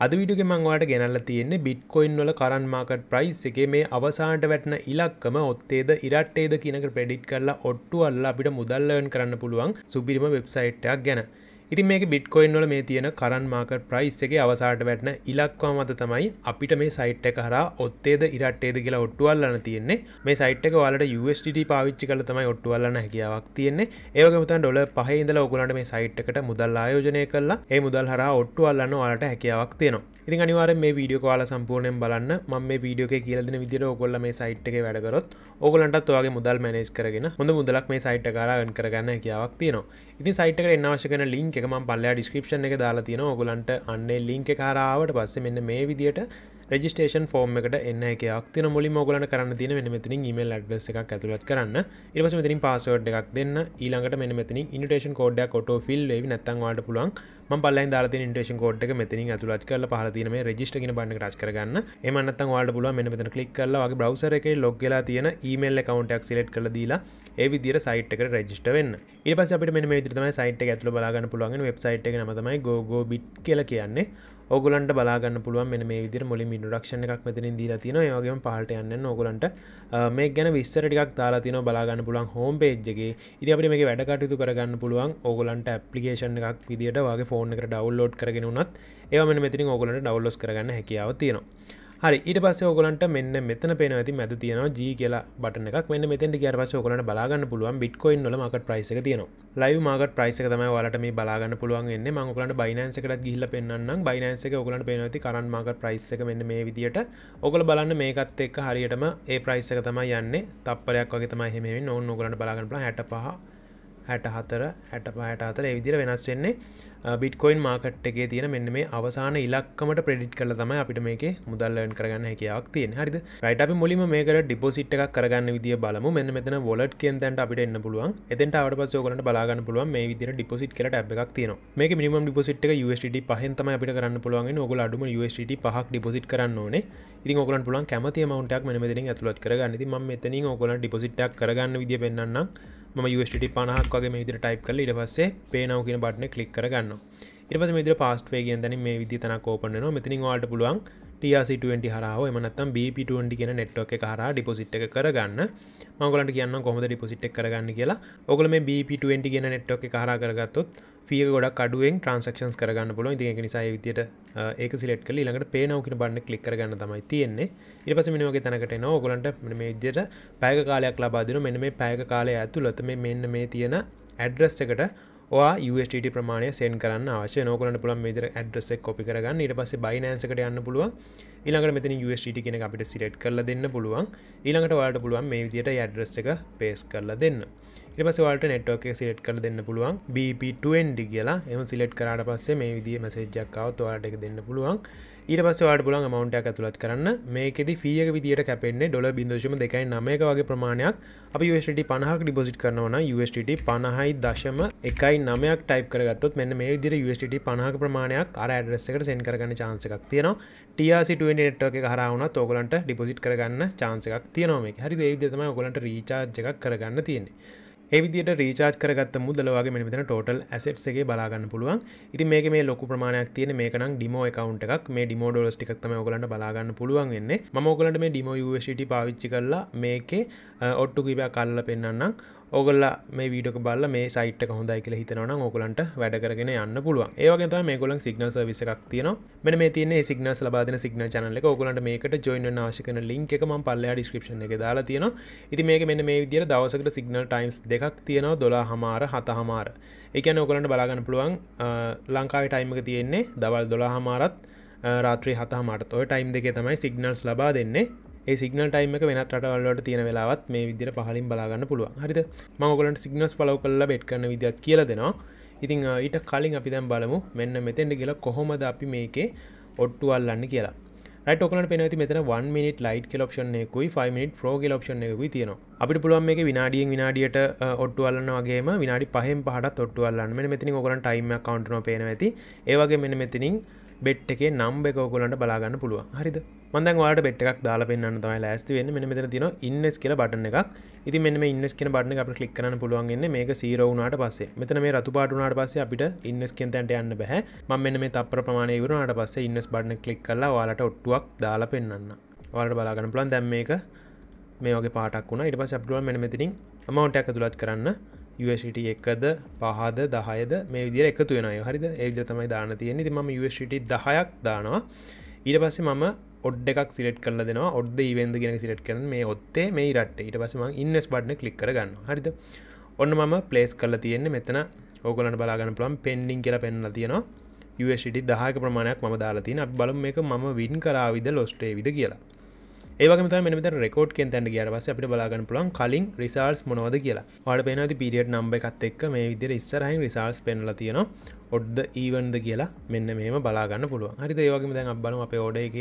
අද විඩියෝගෙ මංවාට ගෙනල්ල තියෙන්නේ බිට්කොයින් වල කරන් මාකට් ප්‍රයිස් එක මේ අවසාන්ට වැටන ඉලක්කම ඔත්තේද ඉරට්ටේද කියනක ප්‍රඩිට් කරලා ඔට්ටු අල්ලා අපිට මුදල්ලවන් කරන්න පුළුවන් සුපිරිම වෙබ්සයිට්ටයක් ගැන. ඉතින් මේක බිට්කොයින් වල මේ තියෙන කරන් මාකට් ප්‍රයිස් එක අවසාට වැටන ඉලක්වා මත තමයි අපිට මේ සයිට් එක හර ඔත්තේද ඉරට්ටේද කියලා ඔට්ටුවල්ලන්න තියෙන්නේ. මේ සයිට් එක වලට USDT පාවිච්චි කල තමයි ඔට්ටුවල්ලන්න හැකියාවක් තියෙන්නේ. ඒවගමතන් ඩොල පහහිදල ඔගුලන්ට මේ සයිට් එකට මුදල් ආයෝජනය කල්ලා ඒ මුදල් හර ඔට්ටුවල්ලන්න වලට හැකියාවක් තියෙනවා. ඉතින් අනිවාර මේ වීඩියෝ කාල සම්පූර්ණයෙන් බලන්න. ම මේ වීඩියෝ කියලදින විදිර ඔගොල්ල මේ සයිට් එක වැඩකරොත් ඔගලන්ටත් වගේ මුදල් මැනේජ් කරගෙන හොඳ මුදලක් මේ සයිට් කාරගන් කරගන්න හැකියාවක් තියෙනවා. ඉතින් සයිට් එකට එන්නවශකන ලින්ක් එක ම පල්ලා ඩිස්ක්‍රපෂන් එක දාලා තියෙන ඔගලන්ට අන්නේ ලින්ක කාරාවට පස්සේ මෙන්න මේ විදියට රජිස්ටේෂන් ෆෝර්ම් එකට එන්න එකයක් තින මුලි මොගලන කරන්න තින මෙ මෙතින ඊමල් අඩ්ස් එකක් ඇතුලත් කරන්න. ඉවස මෙතින් පස්සවඩ් එකක් දෙන්න. ඊළඟට මෙ මෙතින ඉනිටේෂන් කෝඩ්ඩ කොට ෆිල් ලෙවි නැත්තන්වාට පුලන් ම පල්ල දාල ඉන්ටේෂන් කෝඩ් එක මෙතින ඇතුලත් කල පහලතින මේ රජිස්ටගෙන බන්න රච් කරගන්න. එමන්නත් වාට පුල මෙ මෙතන කලික් කල්ල වගේ බ්‍රවසර එක ලොග්ගලා තියෙන ඊමල් කවන්ටක් සිලට් කළ දීලා ඒ විදිර සයිට් එක රජිස්ට වෙන්න. ඉ පස අපට මෙ විතරම සයිට් ඇතුල බලාගන්න පුළුවන් වෙබ්සයිට් එක නමතමයි ගෝගෝ බිට් කියල කියන්නේ. ඔගලන්ට බලාගන්න පුළුවන් මෙ මේ විදිර මුලින් ඉන්ඩක්ෂණ එකක් මෙතින දීලා තින යගේ පහට යන්න ඔගලන්ට මේ ගැන විස්සරටිකක් දාලා තින බලාගන්න පුළුවන් හෝම් පේජ්ගේ ඉදි අපට මේ වැඩකටයුතු කරගන්න පුළුවන් ඕගලන්ට ඇපලිකේෂන් එකක් විදිට වගේ ෆෝන් එක ඩවල්ලෝඩ් කරගෙන වනත් ඒම මෙතින් ඕගලට ඩවල්ලොස් කරගන්න හැකියාව තියෙනවා. හරි ඊට පස්ස ඔගලන්ට මෙන්න මෙතන පේන ඇති මැද තියෙනවා ජී කියලා බටන එකක්. මෙන්න මෙතැට කියර පස ඔගලට බලාගන්න පුළුවන් බිට්කොයින් නොල මකට ප්‍රයිස තියෙනවා. ලයි මාගට ප්‍රයිස තමයි වලට මේ බලාගන්න පුළුවන් එන්න මංගලට බයිනන්සකට ගිල්ල පෙන්න්නම් බයිනන්සක ඔගලට පේනති කරන් මාගට ප්‍රයිස්සක මෙන්න මේ විදිට ඔගල බලන්න මේකත් එක්ක හරියටම ඒ ප්‍රයිස්සක තමයි යන්න. තපරයක් වගේ තමයි හෙමෙන් ඔන්න ඔගලට බලාගන්න හැට පහ හැට හතර හැට පහට අතර එවිදිර වෙනස් වෙන්නේ බිට්කොයින් මාකට් එකේ තියෙන මෙන්න මේ අවසාන ඉලක්කමට ප්‍රඩිට් කල තම අපිට මේක මුදල්ලන් කරගන්න හැකියාවක් තියෙන හරිද? රයිට අපි මුලිම මේක ඩිපොසිට් එකක් කරගන්න විදිිය බලමු. මෙන්න මෙතන වොලට් කෙන්තැන්ට අපිට එන්න පුළුවන්. එතට අවට පස ෝකලට බලාගන්න පුළුවන් මේ විදිර ඩිපොසිට් කල ටැබ් එකක් තියෙන මේක මිනිම ඩිපොසිට් එක USට පහතම අපිට කරන්න පුළුවන් ඔගල අඩුම USට පහක් ඩිපොසිට් කරන්න ඕනේ. ඉතින් ඔගලන් පුලන් කැමති මවන්ටක් මෙ මෙතිරින් ඇතුලත් කරගන්න. ති ම මෙතනින් ඔගල ඩිපොසිට්ක් කරගන්න විදිිය පෙන්න්නම් ම USට පනහක් වගේ විදිර ටයිප් කල ඉට පස්සේ පේනව කියන බට්න කලික් කරගන්න ඉට විදිර පස්ට වේ ගෙන්තන මේ විදි තන කෝපන මෙතිනින් වාට පුළුවන් ටC20 හරාව එමනත්තම් BP20 කියෙන නෙට්ෝක හර ඩිපොසිට් එක කරගන්න. මගලට කියන්න කොමද ඩිපොසිට් කරගන්න කියලා. ඔගල මේ BP20 ගෙන නෙට්ෝක හර කරගත්තොත් ෆිය ගොඩක් අඩුවෙන් ට්‍රන්සක්ෂන්ස් කරගන්න පුල ඉති නිසා විදියට ඒක සිලෙට් කල ළඟට පේනවකින බන්න කලික් කරගන්න තමයි තියෙන්නේ. ඉට පස මිනිවගේ තැනකට න ඔගලන්ට මේ විදියට පැය කාලයක් ලබාදින මෙන මේ පැය කාලය ඇතුළත මේ මෙන්න මේ තියෙන ඇඩ්‍රස් එකට USට ප්‍රමාණය සෙන් කරන්න අවශය නෝකලට පුළන් මෙදර ඇඩ්‍රෙක් කොපි කරගන්න. ඉට පස බයිනන්සකට යන්න පුළුවන්. ඊළඟට මෙතන USට කෙන අපිට සිරට් කරල දෙන්න පුළුවන්. ඊළඟට වාට පුළුවන් මේ විදියට ඇඩ්‍රස් එක පේස් කරලා දෙන්න. ඉපස වාට නෙට්ෝක සිලට් කර දෙන්න පුළුවන්. BP20 කියලා. එම සිලට් කරට පස්සේ මේ විදිිය මසේජ්ජක්කාව තුවාට එක දෙන්න පුළුවන්. ඊට පස්ස වාට පුලන් මවන්ටයක් ඇතුළත් කරන්න. මේකෙද ෆියක විදිට කැපෙන්නේ ඩොල බිදශම දෙකයි නමයක වගේ ප්‍රමාණයක්. අප USට පනහක් ඩිපොසිට් කරනවන USට පණහයි දශම එකයි නමයක් ටයිප් කරගත්තොත් මෙන්න මේ විදිර USට පනහක ප්‍රමාණයක් අර ඇඩ්‍රෙස්සකට සෙන් කරගන්න චාන්සකක් තියෙනවා. ටසිට නෙට්ක හරවුණ තෝකලන්ට ඩිපොසිට් කරගන්න චාන්සකක් තියනොම හරි දේවිදතම ඔගලන්ට රීචාර්ජ එකක් කරගන්න තියෙන්නේ. ඒවිදිට රීචාර්ජ් කරගත් මුදලවගේ මෙතන ටෝටල් ඇසට්ගේ බලාගන්න පුළුවන්. ඉති මේක මේ ලොකු ප්‍රමාණයක් තියෙන මේකනම් ඩිමෝ එකකවන්් එකක්. මේ ඩිමෝ ඩොලස් ටික්තම ඔගලට බලාගන්න පුළුවන් එන්නේ මෝගලට මේ ඩිමෝ ට පාවිච්චි කරලා මේකේ ඔට්ටු කිපයක් කල්ල පෙන්න්නම් ඔගල්ල මේ වීඩක බල්ල මේ සයිට් හොඳයි කියල හිතනවන ඕකලන්ට වැඩ කරගෙන යන්න පුළුවන්. ඒවගේ මේ ගොලන් සිගනල් සවිස එකක් තියන මෙ මේ තියන සිගන ලබාදන සිගන චනල ඔගලන්ට මේකට ජොයින නාශකන ලින්ක් එක ම පල්ල ඩිස්ක්‍රපෂන එක දාලා තියෙන ඉති මේක මෙන්න මේ විදිර දවසකට සිගනල් ටයිම්ස් දෙකක් තියෙනවා. දොලා හමාර හත හමාර එකන ඔගලන්ට බලාගන්න පුළුවන් ලංකාව ටයිමක තියෙන්නේ දවල් දොලා හමාරත් රාත්‍රී හත මට ඔය ටයිම් දෙක තමයි සිගනල්ස් ලබා දෙන්නේ. ඒ සිගනල් ටයිම එක වෙනත් රටවල්ලට තියෙන වෙලාවත් මේ විදිර පහලින් බලාගන්න පුළුවන්. හරිද? මංගලට සිගනස් පලව කල්ලා බෙට් කරන විදිත් කියල දෙනවා. ඉතිං ඊට කලින් අපි දැම් බලමු මෙන්න මෙතෙන්ට කියලා කොහොමද අපි මේකේ ඔට්ටු අල්ලන්න කියලා. ටොකන පෙනති මෙතන 1 මිනිට ලයිට් කෙලප්ෂන්යකුයි 5 මිනිට ප්‍රෝ කෙලප්ෂන්යකුයි තියෙන අපිට පුළුවන් මේක විනාඩියෙන් විනාඩියට ඔට්ටුවල්ලන්න වගේම විනාඩි පහෙන් පහට ඔට්ටුවල්ලන්න මෙ මෙතිනි ඔකලන් ටයිම කවන්ටන පේන ඇති. ඒවගේ මෙන මෙතිනින් බෙට් එකේ නම්බ එක ඔකුලන්ට බලාගන්න පුළුව හරිද? මන්දන් වාට බෙට් එකක් දාලා පෙන්න්න තමයි ලෑස්ති වෙන්න. මෙ මෙතන තින ඉන්නස් කියල බටන එකක්. ඉති මෙන්න ඉන්නස් කියන බටන අප කලික් කරන පුළුවන්ගන්න මේක සීරවුණට පස්සේ. මෙතන මේ රතු පාටුනාට පස්සේ අපිට ඉන්නස් කෙන්තැන්ට යන්න බැහ ම මෙන්න මේ තප්‍ර ප්‍රමාණය වරුණට පස්සේ ඉන්නස් බටන කලික් කරලා වාලට ඔට්ටුවක් දාලා පෙන්න්න වාලට බලාගන්න පුලන් දැම් මේක මේ වගේ පාටක් වුණ. ඉට පස් අපිටුව මෙන මෙතිනින් අමවුන්ටක් තුළත් කරන්න. USට එකද පහද දහයද මේ විදිර එකතු වෙන හරිද? ඒද තමයි දාන තියෙන ති ම USට දහයක් දානවා. ඊට පස්සේ මම ඔඩ් එකක් සිලට් කල දෙෙන ඔඩ්ද ඉවෙන්ද ගෙන සිලට් කරන මේ ඔත්තේ මේ රට ඊට පසම ඉන්නස් බඩ්න කලික් කරගන්න හරිද? ඔන්න මම පලේස් කල තියෙන්නේ මෙතන. ඕගලට බලාගන්න පුළන් පෙන්ඩිං කියලා පෙන්න්න තියෙනවා. USට දහක ප්‍රමාණයක් ම දාලාතින බලම එක ම වින් කරාවිද ලොස්ටේ විද කියලා. ඒවගේම මෙත රෙකෝඩ් කෙන් තැන්ට කියරවස අපිට බලාගන්න පුළන් කලින් රිසාල්ස් මොනවද කියලා. වාට පෙනති පිරිියට නම්බ එකත් එක් මේ විදිර ඉස්සරහයි රිසාල්ස් පෙන්ල තියෙන ඔඩ්ද ඊවන්ද කියලා මෙන්න මේම බලාගන්න පුළුව හරි ඒවගේම දැන් අබලම අප ඕඩ එක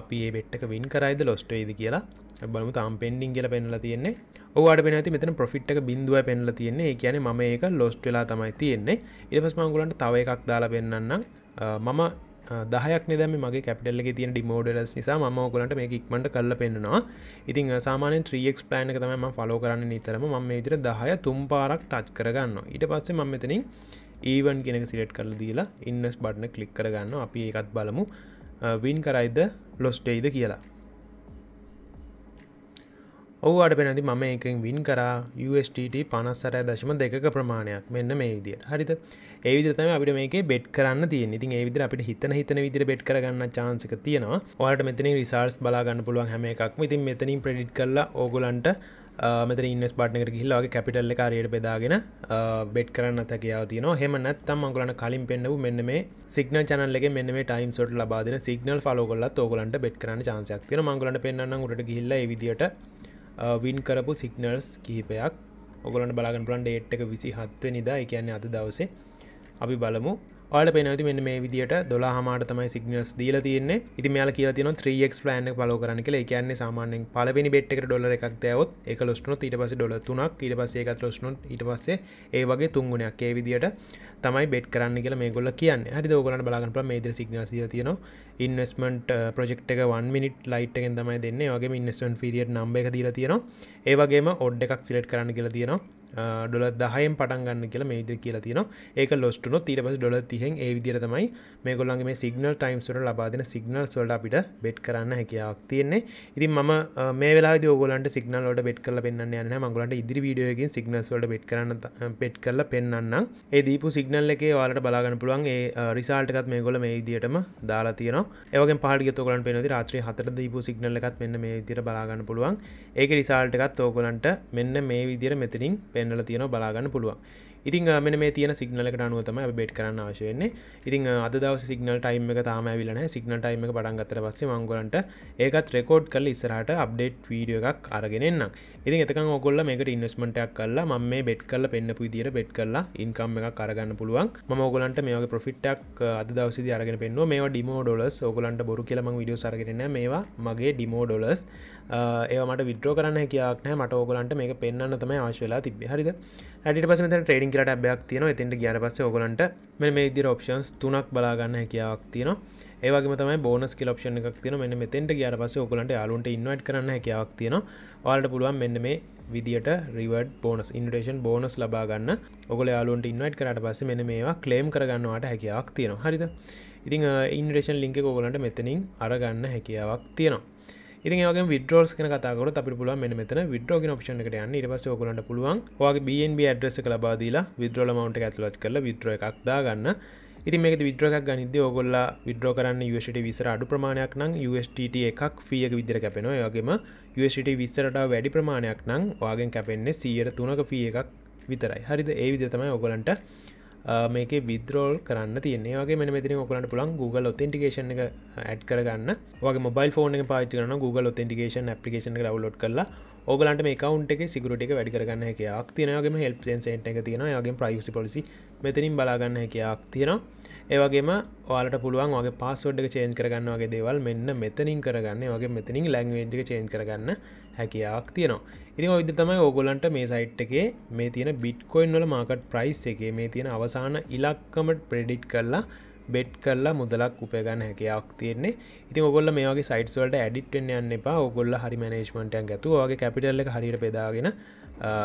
අපි ඒ බෙට්ක වින් කරයිද ලොස්ටේද කියලා. බලමු තාම් පෙන්ඩිං කියල පෙන්ල තියෙන්නේ. ඕවාට පෙනති මෙතන ප්‍රොෆිට් එක බින්දුව පෙන්ල තියෙන්නේ. කියන ම ඒක ලොස්ට වෙලා තමයි තියෙන්නේ. ඉරපස් මංගුලන්ට තව එකක් දාලා පෙන්න්නම් මම දහයක් නිදම මගේ කැපිටල්ල තියන ඩිමෝඩලස් නිසා ම ෝකලට මේ ඉක්මට කල්ල පෙන්න්නවා. ඉතින් සාමානෙන් ත්‍රියෙක් ප්ලෑන එක තම ෆලෝ කරන්න නිතරම. ම ඉදිර දහය තුම් පාරක් ටච් කරගන්න ඊට පස්සේ මම මෙතනින් ඒවන් කෙනෙක සිලට් කල දීලා ඉන්නස් බට්න කලික් කරගන්න අපි ඒකත් බලමු. වින් කරයිද ලොස්ටේයිද කියලා. ඔවට පෙනති මම එකෙන් වින් කරා UST පනස්සර දශම දෙක ප්‍රමාණයක් මෙන්න මේ විදියට. හරිත ඒවිදිතම අපිට මේක බෙට් කරන්න තිය ඉතින් ඒවිදිර අපිට හිතන හිතන විදිර බෙට් කරගන්න චාන්සක තියෙනවා. වාට මෙතන රිසාර්ස් බලාගන්න පුළුවන් හැම එකක් ඉතින් මෙතනින් ප්‍රඩිට් කරලා ඕගුලන්ට මෙත ඉන්නස් පාට්නකට හිල්ලාගේ කැපිටල්ල කාරයට බෙදාගෙන බෙට් කරන්න තැකයාව තියන හෙම නැත්තම් මංගලන කලින් පෙන්න්නව මෙන්න මේ සිගන චනල්ලගේ මෙන්න මේ ටයිම් සොට ලබාදන සිගනල් ෆලෝගොල්ලත් ඕගලන්ට බෙට් කරන්න චාන්සයක් තින මංගලට පෙන්න්න උට හිල්ල විදිට වින් කරපු සිගනල්ස් කිහිපයක්. ඔගලන් බලාගන් පලන්ට ඒට් එක විසි හත්ව නිදා එකන්නේ අද දවසේ අපි බලමු ඔයාල පෙනති මෙන්න මේ විදිට දොලා හමාට තමයි සිගනස් දීල තියන්නේ. ඉති මේල කියල තින 3ක් ප්ලෑන් පලෝ කරන කළ කියන්නේ සාමානෙන් පලවෙනි බෙට් එක ඩොල එකක් දැවත් එක ලොස්න ඊට පස ඩොල තුනක් ඊට පස්සේ එකත් ලොස්නො ඊට පස්සේ ඒ වගේ තුන්ගුණයක් ඒ විදිට තමයි බෙට් කරන්න කියලා මේ ගොල්ල කියන්න. හරි දෝගලන් බලාගන්න මේද සිගනසිය තියන ඉන්වස්මට ප්‍රෙක්් එක 1 මිනිට ලයිට් එකෙන් තමයි දෙන්න. වගේ ඉන්නස්වන් පිරිියට නම්බ එක දීලා තියෙනවා. ඒවගේම ඔඩ් එකක් සිලට් කරන්න කියලා තියෙනවා. ඩොල දහයෙන් පටන් ගන්න කියලා මේද කියලා තින ඒක ලොස්ටුනො ඊට පස ඩොල තිහෙන් ඒ විදිර තමයි මේ ගොල්ලන්ගේ මේ සිගනල් ටයිම්සට ලබාදන සිගනල් සොල්ඩ අපිට බෙට් කරන්න හැකියාවක් තියෙන්නේ. ඉතින් ම මේ වෙලා ගොලන්ට සිගනල්ලට බෙට් කල පෙන්න්න යන්න මගලට ඉදිරි වීඩියෝකින් සිගනස්වලට බෙට් කරන්න පෙට් කරල පෙන්න්න ඒ දීපු සිගනල් එක වාලට බලාගන්න පුළුවන්. ඒ රිසාල්ටකත් මේ ගොල මේ විදිටම දාලා තියන ඒවගේ පාඩිගතොකලන් පෙනති රාත්‍රී හතර දීපු සිගනල් එකත් මෙන්න මේ විදිර බලාගන්න පුළුවන්. ඒක රිසාල්ටකත් ඕකොලන්ට මෙන්න මේ විදිර මෙතනින් පෙන්නල තියෙන බලාගන්න පුළුවන්. ඉතින් මෙන මේ තියන සිගනලට අනුවතම බෙට් කරන්න අවශයන්නේ ඉතින් අද දව සිගනල් ටයිම් එක තාම විලන සිගනල් ටයිම එක පටන්ගත්තර පස්සේ මංගලන්ට ඒකත් රෙකෝඩ් කල් ඉස්සරහට අප්ඩේට් වීඩියෝ එකක් අරගෙනන්න ඉතින් එතක ඔකොල්ල මේකට ඉන්වස්මටයක් කල්ලා ම මේ බෙට් කල්ල පෙන්න්න පුදිර බෙට් කරලා ඉන්කම් එක කරගන්න පුළුවන්. මගලන්ට මේක ප්‍රෆිට්ක් අද දවසි අරගෙන පෙන්ව මේ ඩිමෝ ඩොලස් ඕගලන්ට බොරු කියලම විඩියෝ සරගෙන මේවා මගේ ඩිමෝ ඩොලස් ඒමට විද්‍රෝ කරන්න හැකයාක්නෑ මට ඕගලන්ට මේක පෙන්න්න තම ආශවෙලා තිබ හරිද? හැට පස ටේඩින් කරට බයක් තියන එතින්ට ගියාර පස්ස ඕගලන්ට මෙ මේ ඉදිර ඔප්ෂන්ස් තුනක් බලාගන්න හැකියාවක් තියෙන ඒවගේ තම බෝනස් කිල ඔප්ෂන් එකක් තින මෙන්න මෙතෙන්ට ගියාර පස ඕගලන්ට යාලුන්ට ඉන්වයිට කරන්න හැකියාවක් තියෙන වාලට පුළුවන් මෙන්න මේ විදිට රිවඩ් බෝනස් ඉන්ටේෂන් බෝනස් ලබාගන්න ඔගල යාලුන්ට ඉන්වයිට කරට පස්ස මෙන මේවා කලේම් කරගන්නවාට හැකියාවක් තියෙන හරිද? ඉතිං ඉන්ඩේෂන් ලින්ක ඔගලන්ට මෙතනින් අරගන්න හැකියාවක් තියෙනවා. ඉතින් ඒගේ විඩරෝස් කන කතාකර අපි පුල මෙ මෙතන විඩරෝග ඔප්ෂන් එකට යන්න. ඉරපස ඔකලට පුළුවන් වගේ BNB ඇඩ්‍රෙස ලබාදීලා විද්‍රෝල මවන්ට ඇතුලත් කල විද්‍ර එකක් දාගන්න. ඉති මේක විද්‍රක් ගනිද ඔගොල්ල විද්‍රෝ කරන්න USට විසර අඩු ප්‍රමාණයක් නම් UST එකක් ෆියක විදිර කැපෙනවා. වගේම USට විස්සරට වැඩි ප්‍රමාණයක් නම් වාගෙන් කැපෙන්නේ සියයට තුනක ෆිය එකක් විතරයි. හරිද? ඒ විදි තමයි ඔගලන්ට මේක විද්‍රෝල් කරන්න තියන්නේ. වගේ මෙ මෙතින ඔකලට පුළන් Google ඔතෙන්ටිකේෂන් එක ඇඩ් කරගන්න. වගේ මොබයිල් ෆෝන එක පාච කරන Google ඔතෙන්ටිකේෂන් අපපිකේෂන් ලවලොඩ් කරලා ඕගලන්ට මේ කවන්ට එක සිගරට එක වැඩි කරගන්න එක යක් තියනගේම හෙල්ප සෙන්ට එක තියෙන යගේ ප්‍රයිසි පොලිසි මෙතනින් බලාගන්න එක යක් තියෙනවා. ඒවගේම වාලට පුළුවන් වගේ පස්සෝඩ් එක චේන් කරගන්න වගේ දේවල් මෙන්න මෙතනින් කරගන්න. වගේ මෙතනින් ලැංවේජ් එක චේන් කරගන්න හැකියාවක් තියෙනවා. ඉතින් ඔවිද තමයි ඕගොලන්ට මේ සයිට් එකේ මේ තියෙන බිට්කොයින් වල මාකට් ප්‍රයිස් එක මේ තියෙන අවසාන ඉලක්කමට ප්‍රඩිට් කරලා බෙට් කල්ලා මුදලක් උපයගන්න හැකයක් තියන්නේ. ඉතින් ඔගොල්ල මේගේ සයිටස්වලට ඇඩිට්ෙන් යන්න එපා. ඔගොල්ල හරි මනේජ්මටයන් ඇතු වගේ කැපිටල්ල හරිට පෙදාගෙන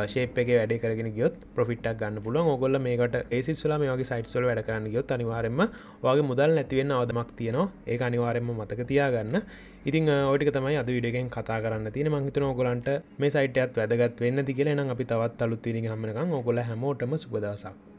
ශේප එක වැඩ කරගෙන ගියොත් පොෆිටක් ගන්න පුලන් ඔගොල්ල මේකට ඒසිස්ලා මේගේ සයිට්ස්වල වැඩ කරන්න ගියොත් අනිවාරෙන්ම වගේ මුදල් නැතිවෙන්න අවදමක් තියනවා. ඒ අනිවාරෙන්ම මතක තියාගන්න. ඉතින් ඕටික තමයි අද විඩගෙන් කතා කරන්න තියෙන මංහිතන ඔගොලන්ට මේ සයිටත් වැදගත් වෙන්න තිකෙන නම් අපි තවත් අලුත් තිරි හමනකම් ඔගොල හැමෝටම සුපදසක්